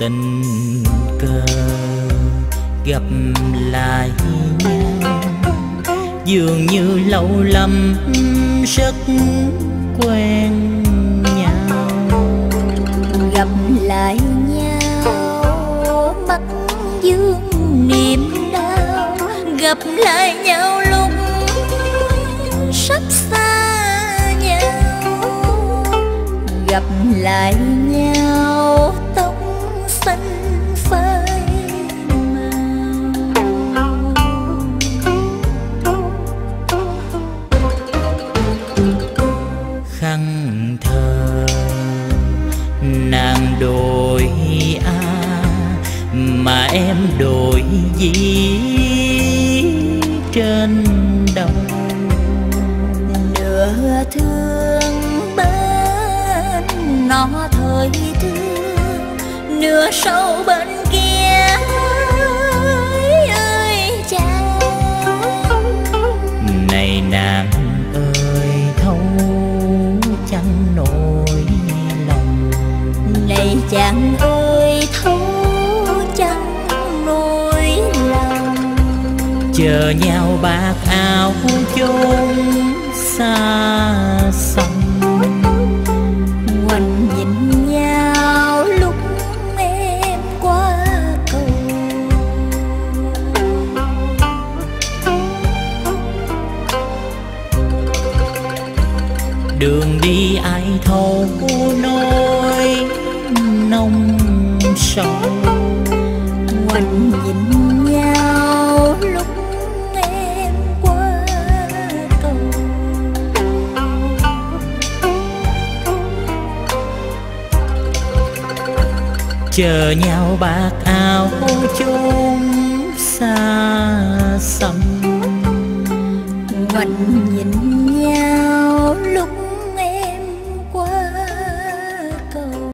tình cờ, gặp lại nhau. Dường như lâu lắm rất quen nhau. Gặp lại nhau, mắt dương niềm đau. Gặp lại nhau lúc sắp xa nhau. Gặp lại nhau mà em đổi gì trên đầu nửa thương bên nó thời thương nửa sâu bên kia ơi chàng. Này nàng ơi thấu chẳng nỗi lòng? Này chàng ơi chờ nhau bạc áo chốn xa xăm. Quanh nhìn nhau lúc em qua cầu. Đường đi ai thâu nỗi chờ nhau bạc áo chung xa xăm. Ngoảnh